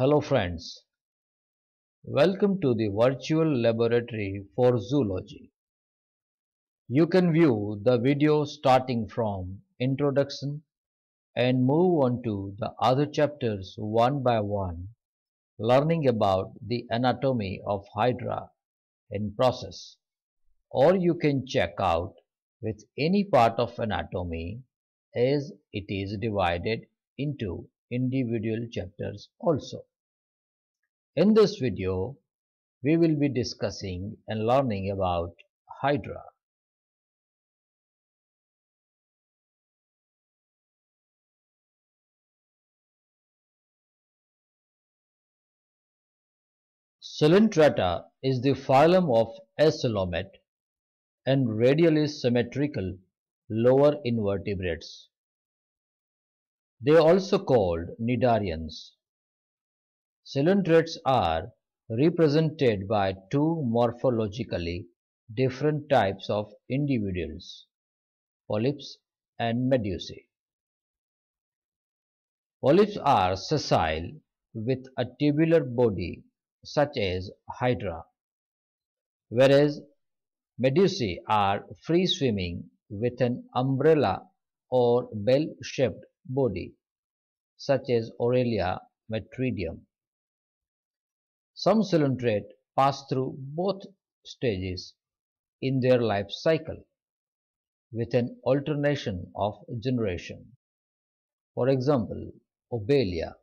Hello friends, welcome to the virtual laboratory for zoology. You can view the video starting from introduction and move on to the other chapters one by one, learning about the anatomy of hydra in process. Or you can check out with any part of anatomy as it is divided into individual chapters also. In this video, we will be discussing and learning about Hydra. Coelenterata is the phylum of Acoelomate and radially symmetrical lower invertebrates. They are also called cnidarians. Coelenterates are represented by two morphologically different types of individuals, polyps and medusae. Polyps are sessile with a tubular body such as hydra, whereas medusae are free-swimming with an umbrella or bell-shaped body, such as Aurelia metridium. Some coelenterate pass through both stages in their life cycle with an alternation of generation. For example, Obelia